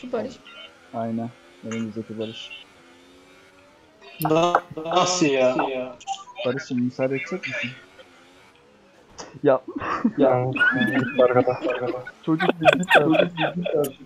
Şu Barış. Aynen. Önümüzdeki Barış. Nasıl ya? Barış'ım müsaade edecek misin? Ya Yani arkada. çocuk bildi çocuk bildi